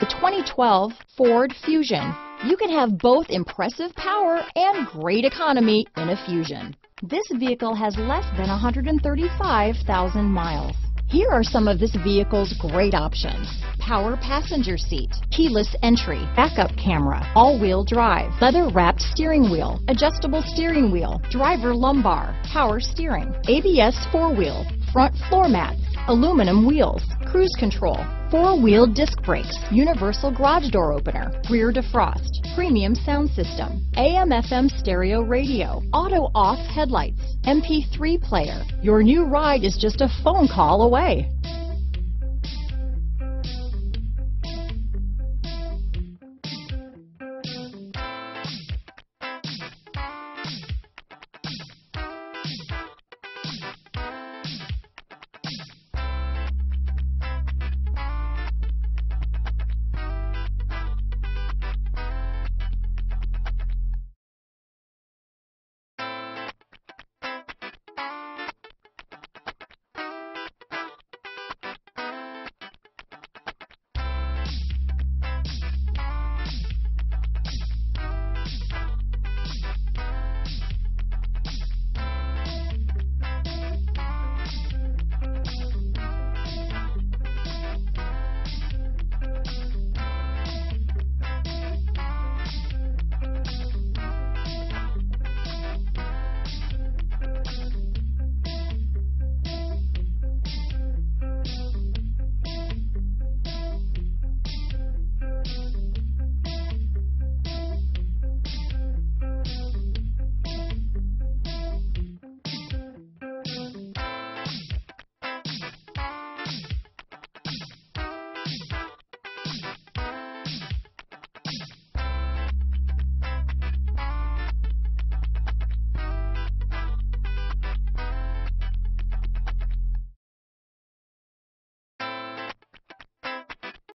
The 2012 Ford Fusion. You can have both impressive power and great economy in a Fusion. This vehicle has less than 135,000 miles. Here are some of this vehicle's great options. Power passenger seat, keyless entry, backup camera, all-wheel drive, leather-wrapped steering wheel, adjustable steering wheel, driver lumbar, power steering, ABS four-wheel, front floor mats, aluminum wheels, cruise control, four-wheel disc brakes, universal garage door opener, rear defrost, premium sound system, AM FM stereo radio, auto off headlights, MP3 player. Your new ride is just a phone call away.